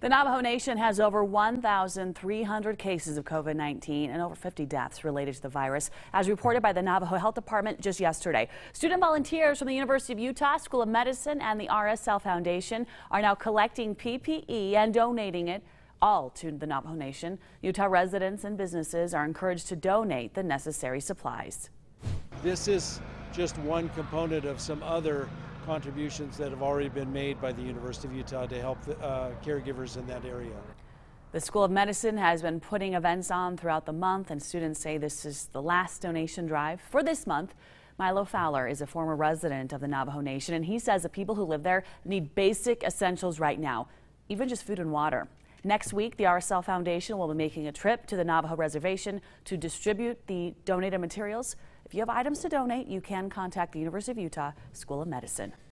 The Navajo Nation has over 1,300 cases of COVID 19 and over 50 deaths related to the virus, as reported by the Navajo Health Department just yesterday. Student volunteers from the University of Utah School of Medicine and the RSL Foundation are now collecting PPE and donating it all to the Navajo Nation. Utah residents and businesses are encouraged to donate the necessary supplies. This is just one component of some other contributions that have already been made by the University of Utah to help the, uh, caregivers in that area. The School of Medicine has been putting events on throughout the month, and students say this is the last donation drive for this month. Milo Fowler is a former resident of the Navajo Nation, and he says the people who live there need basic essentials right now, even just food and water. Next week, the RSL Foundation will be making a trip to the Navajo Reservation to distribute the donated materials. If you have items to donate, you can contact the University of Utah School of Medicine.